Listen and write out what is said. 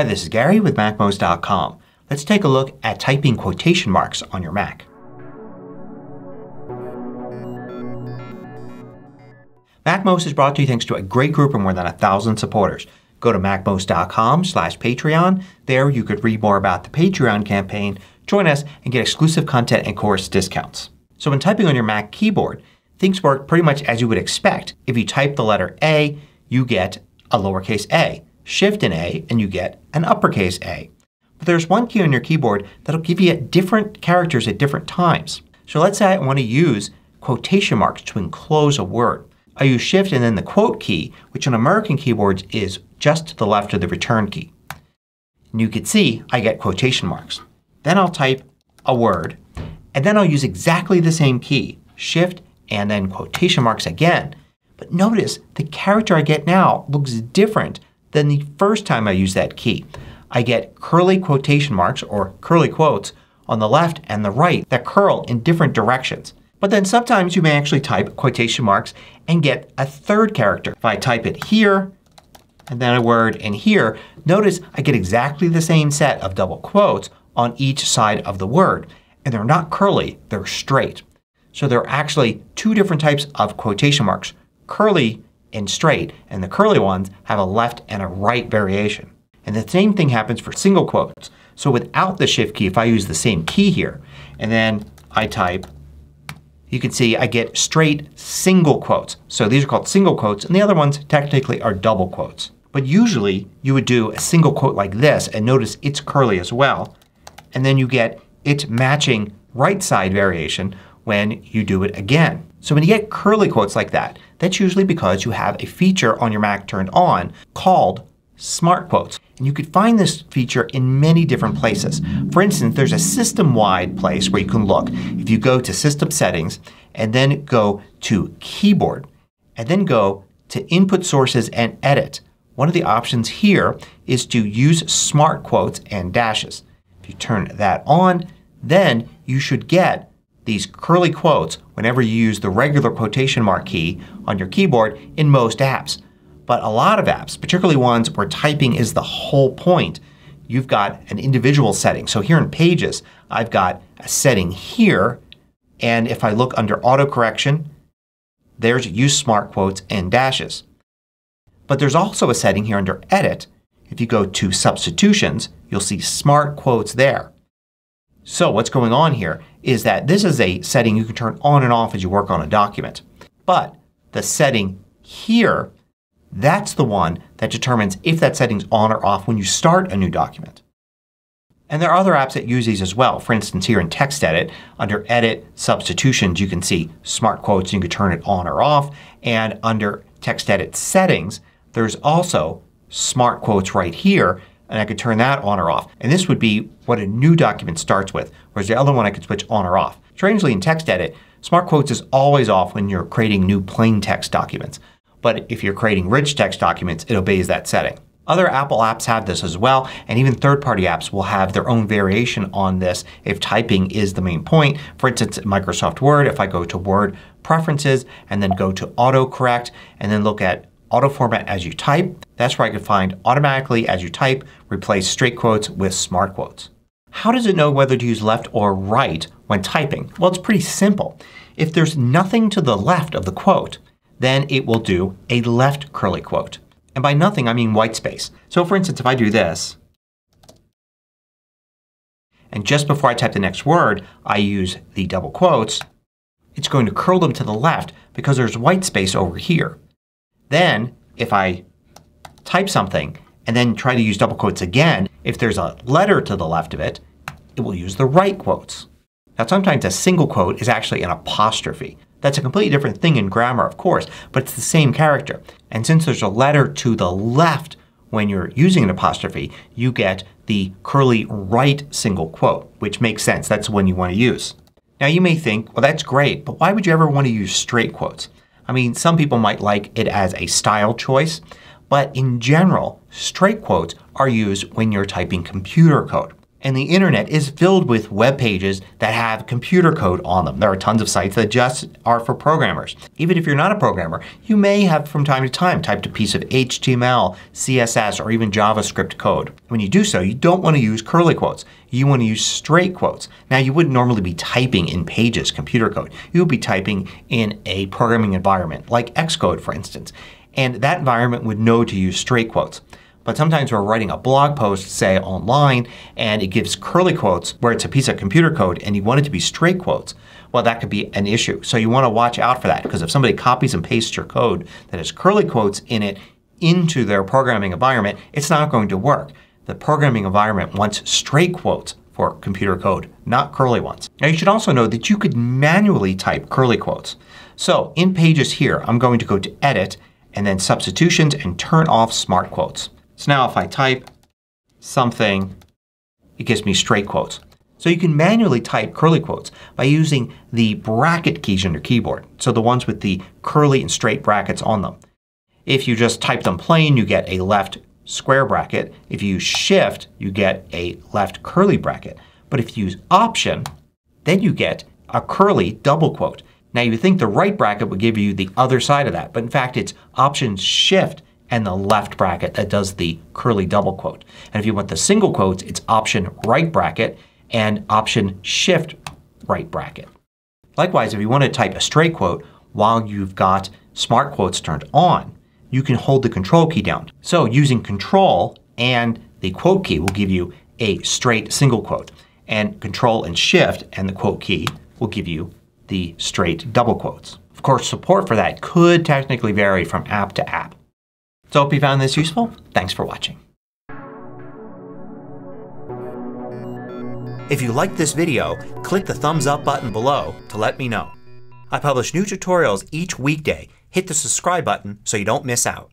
Hi, this is Gary with MacMost.com. Let's take a look at typing quotation marks on your Mac. MacMost is brought to you thanks to a great group of more than a thousand supporters. Go to MacMost.com slash Patreon. There you could read more about the Patreon campaign, join us, and get exclusive content and course discounts. So when typing on your Mac keyboard, things work pretty much as you would expect. If you type the letter A, you get a lowercase a. Shift an A and you get an uppercase A. But there's one key on your keyboard that will give you different characters at different times. So let's say I want to use quotation marks to enclose a word. I use Shift and then the quote key, which on American keyboards is just to the left of the return key. And you can see I get quotation marks. Then I'll type a word and then I'll use exactly the same key, Shift and then quotation marks again. But notice the character I get now looks different than the first time I used that key. I get curly quotation marks or curly quotes on the left and the right that curl in different directions. But then sometimes you may actually type quotation marks and get a third character. If I type it here and then a word in here, notice I get exactly the same set of double quotes on each side of the word. And they're not curly, they're straight. So there are actually two different types of quotation marks. Curly and straight. And the curly ones have a left and a right variation. And the same thing happens for single quotes. So without the shift key, if I use the same key here and then I type, you can see I get straight single quotes. So these are called single quotes and the other ones technically are double quotes. But usually you would do a single quote like this and notice it's curly as well. And then you get its matching right side variation when you do it again. So when you get curly quotes like that, that's usually because you have a feature on your Mac turned on called Smart Quotes. And you could find this feature in many different places. For instance, there's a system-wide place where you can look. If you go to System Settings and then go to Keyboard and then go to Input Sources and Edit, one of the options here is to use Smart Quotes and dashes. If you turn that on, then you should get these curly quotes whenever you use the regular quotation mark key on your keyboard in most apps. But a lot of apps, particularly ones where typing is the whole point, you've got an individual setting. So here in Pages I've got a setting here and if I look under autocorrection there's use smart quotes and dashes. But there's also a setting here under Edit. If you go to Substitutions you'll see smart quotes there. So what's going on here is that this is a setting you can turn on and off as you work on a document. But the setting here, that's the one that determines if that setting's on or off when you start a new document. And there are other apps that use these as well. For instance here in TextEdit under Edit Substitutions you can see Smart Quotes you can turn it on or off. And under TextEdit Settings there's also Smart Quotes right here and I could turn that on or off. And this would be what a new document starts with. Whereas the other one I could switch on or off. Strangely in TextEdit, Smart Quotes is always off when you're creating new plain text documents. But if you're creating rich text documents it obeys that setting. Other Apple apps have this as well and even third-party apps will have their own variation on this if typing is the main point. For instance, Microsoft Word, if I go to Word Preferences and then go to Autocorrect and then look at auto format as you type. That's where I can find automatically as you type replace straight quotes with smart quotes. How does it know whether to use left or right when typing? Well, it's pretty simple. If there's nothing to the left of the quote, then it will do a left curly quote. And by nothing I mean white space. So for instance if I do this and just before I type the next word I use the double quotes, it's going to curl them to the left because there's white space over here. Then if I type something and then try to use double quotes again, if there's a letter to the left of it, it will use the right quotes. Now sometimes a single quote is actually an apostrophe. That's a completely different thing in grammar of course, but it's the same character. And since there's a letter to the left when you're using an apostrophe, you get the curly right single quote, which makes sense. That's the one you want to use. Now you may think, well that's great, but why would you ever want to use straight quotes? I mean some people might like it as a style choice, but in general straight quotes are used when you're typing computer code. And the Internet is filled with web pages that have computer code on them. There are tons of sites that just are for programmers. Even if you're not a programmer, you may have from time to time typed a piece of HTML, CSS, or even JavaScript code. When you do so, you don't want to use curly quotes. You want to use straight quotes. Now you wouldn't normally be typing in Pages computer code. You would be typing in a programming environment like Xcode for instance. And that environment would know to use straight quotes. But sometimes we're writing a blog post, say online, and it gives curly quotes where it's a piece of computer code and you want it to be straight quotes. Well, that could be an issue. So you want to watch out for that because if somebody copies and pastes your code that has curly quotes in it into their programming environment, it's not going to work. The programming environment wants straight quotes for computer code, not curly ones. Now you should also know that you could manually type curly quotes. So in Pages here I'm going to go to Edit and then Substitutions and turn off Smart Quotes. So now if I type something, it gives me straight quotes. So you can manually type curly quotes by using the bracket keys on your keyboard. So the ones with the curly and straight brackets on them. If you just type them plain you get a left square bracket. If you use shift you get a left curly bracket. But if you use option then you get a curly double quote. Now you think the right bracket would give you the other side of that but in fact it's option shift and the left bracket that does the curly double quote. And if you want the single quotes it's Option right bracket and Option Shift right bracket. Likewise if you want to type a straight quote while you've got smart quotes turned on you can hold the control key down. So using control and the quote key will give you a straight single quote. And control and shift and the quote key will give you the straight double quotes. Of course support for that could technically vary from app to app. So I hope you found this useful. Thanks for watching. If you liked this video, click the thumbs up button below to let me know. I publish new tutorials each weekday. Hit the subscribe button so you don't miss out.